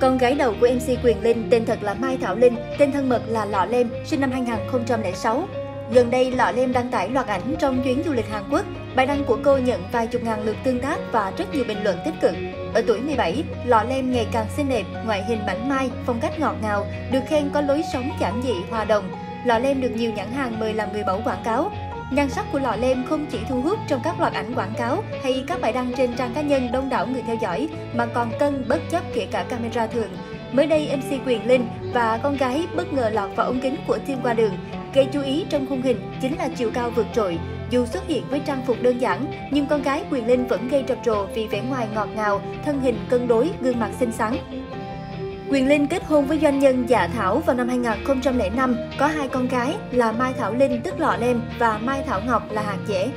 Con gái đầu của MC Quyền Linh tên thật là Mai Thảo Linh, tên thân mật là Lọ Lem, sinh năm 2006. Gần đây, Lọ Lem đăng tải loạt ảnh trong chuyến du lịch Hàn Quốc. Bài đăng của cô nhận vài chục ngàn lượt tương tác và rất nhiều bình luận tích cực. Ở tuổi 17, Lọ Lem ngày càng xinh đẹp, ngoại hình mảnh mai, phong cách ngọt ngào, được khen có lối sống giản dị, hòa đồng. Lọ Lem được nhiều nhãn hàng mời làm người mẫu quảng cáo. Nhan sắc của lọ lem không chỉ thu hút trong các loạt ảnh quảng cáo hay các bài đăng trên trang cá nhân đông đảo người theo dõi, mà còn cân bất chấp kể cả camera thường. Mới đây, MC Quyền Linh và con gái bất ngờ lọt vào ống kính của team qua đường. Gây chú ý trong khung hình chính là chiều cao vượt trội. Dù xuất hiện với trang phục đơn giản, nhưng con gái Quyền Linh vẫn gây trập trồ vì vẻ ngoài ngọt ngào, thân hình cân đối, gương mặt xinh xắn. Quyền Linh kết hôn với doanh nhân Dạ Thảo vào năm 2005, có hai con gái là Mai Thảo Linh tức Lọ Lem và Mai Thảo Ngọc là hạt dẻ.